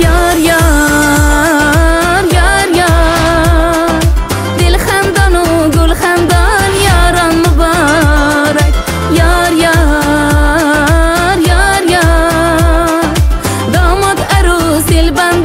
یار یار یار یار دل خندان و گل خندان یارم مبارک. یار یار یار یار. داماد عروس دل بند